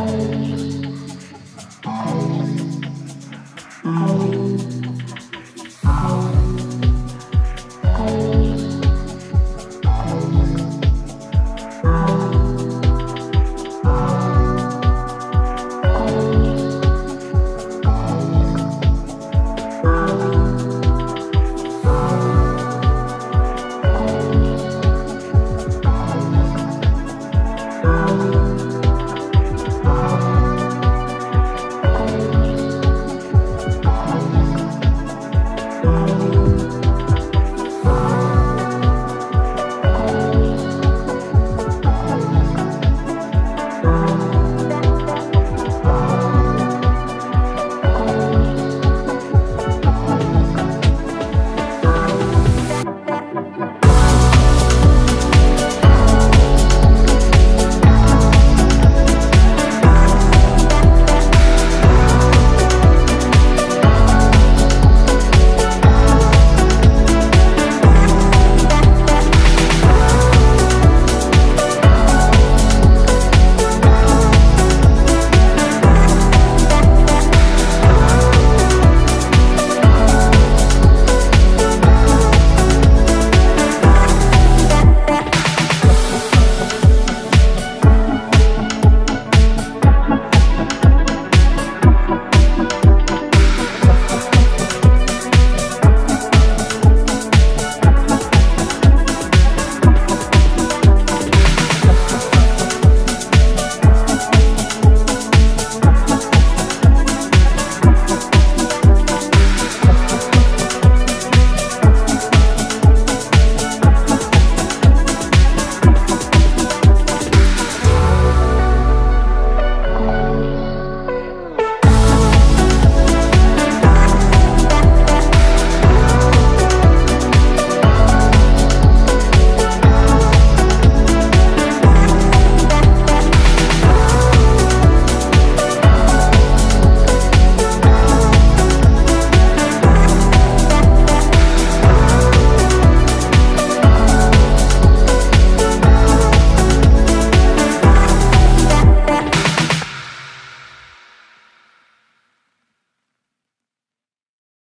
com now.